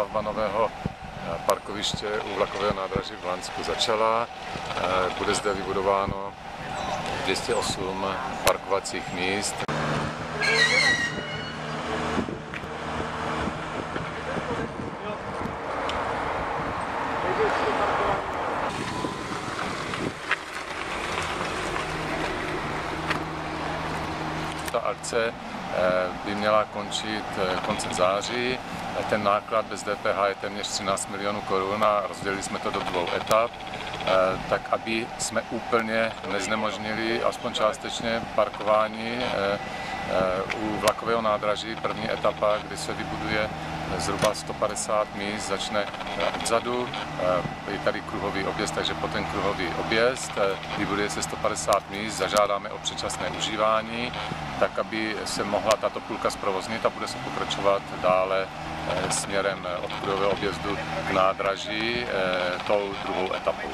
stavba nového parkoviště u vlakového nádraží v Lansku začala. Bude zde vybudováno 208 parkovacích míst. Ta akce by měla končit koncem září. Ten náklad bez DPH je téměř 13 milionů korun a rozdělili jsme to do dvou etap, tak aby jsme úplně neznemožnili aspoň částečně parkování u vlakového nádraží. První etapa, kdy se vybuduje zhruba 150 míst, začne odzadu, je tady kruhový objezd, takže po ten kruhový objezd vybuduje se 150 míst, zažádáme o předčasné užívání, tak aby se mohla tato půlka zprovoznit a bude se pokračovat dále směrem od kruhového objezdu k nádraží tou druhou etapou.